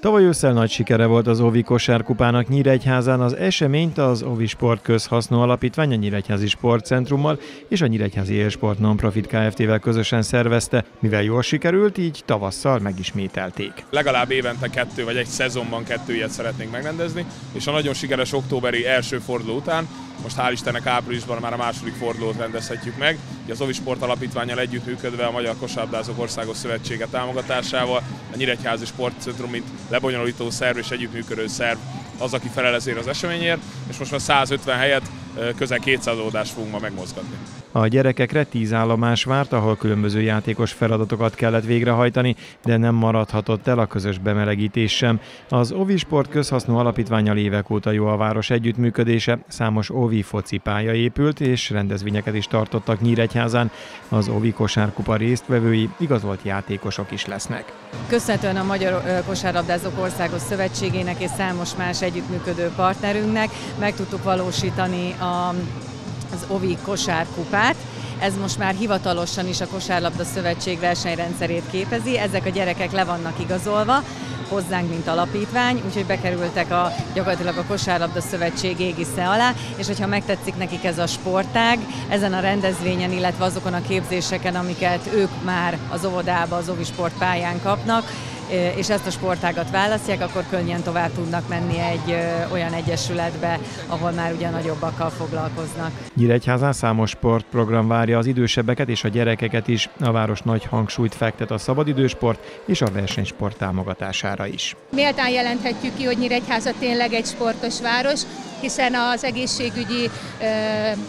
Tavaly ősszel nagy sikere volt az Ovi kosárkupának Nyíregyházán, az eseményt az Ovi Sport Közhasznú Alapítvány a Nyíregyházi Sportcentrummal és a Nyíregyházi Élsport Nonprofit Kft-vel közösen szervezte. Mivel jól sikerült, így tavasszal megismételték. Legalább évente kettő vagy egy szezonban kettő ilyet szeretnénk megrendezni, és a nagyon sikeres októberi első forduló után most hál' Istennek áprilisban már a második fordulót rendezhetjük meg. Az Ovi Sport Alapítványal együttműködve a Magyar Kosárlabdázók Országos Szövetsége támogatásával a Nyíregyházi Sportcentrum, mint lebonyolító szerv és együttműködő szerv az, aki felel ezért az eseményért, és most már 150 helyet közel 200 oldást fogunk ma megmozgatni. A gyerekekre tíz állomás várt, ahol különböző játékos feladatokat kellett végrehajtani, de nem maradhatott el a közös bemelegítés sem. Az Ovi Sport közhasznú alapítványal évek óta jó a város együttműködése, számos Ovi focipálya épült, és rendezvényeket is tartottak Nyíregyházán. Az Ovi kosárkupa résztvevői igazolt játékosok is lesznek. Köszönhetően a Magyar Kosárlabdázók Országos Szövetségének és számos más együttműködő partnerünknek meg tudtuk valósítani a az OVI kosárkupát. Ez most már hivatalosan is a Kosárlabda Szövetség versenyrendszerét képezi. Ezek a gyerekek le vannak igazolva hozzánk, mint alapítvány, úgyhogy bekerültek a, gyakorlatilag a Kosárlabda Szövetség égisze alá, és hogyha megtetszik nekik ez a sportág, ezen a rendezvényen, illetve azokon a képzéseken, amiket ők már az óvodába, az Ovi sportpályán kapnak, és ezt a sportágat választják, akkor könnyen tovább tudnak menni egy olyan egyesületbe, ahol már ugye nagyobbakkal foglalkoznak. Nyíregyházán számos sportprogram várja az idősebbeket és a gyerekeket is. A város nagy hangsúlyt fektet a szabadidősport és a versenysport támogatására is. Méltán jelenthetjük ki, hogy Nyíregyháza tényleg egy sportos város, hiszen az egészségügyi,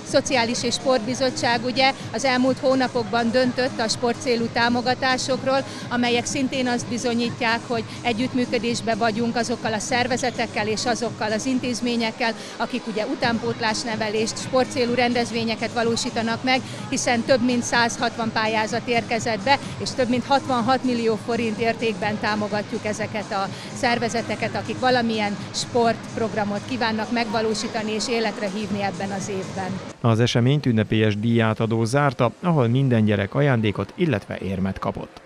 szociális és sportbizottság ugye az elmúlt hónapokban döntött a sportcélú támogatásokról, amelyek szintén azt bizonyítják, hogy együttműködésben vagyunk azokkal a szervezetekkel és azokkal az intézményekkel, akik ugye utánpótlásnevelést, sportcélú rendezvényeket valósítanak meg, hiszen több mint 160 pályázat érkezett be, és több mint 66 millió forint értékben támogatjuk ezeket a szervezeteket, akik valamilyen sportprogramot kívánnak megvalósítani megvalósítani és életre hívni ebben az évben. Az eseményt ünnepélyes díjátadó zárta, ahol minden gyerek ajándékot, illetve érmet kapott.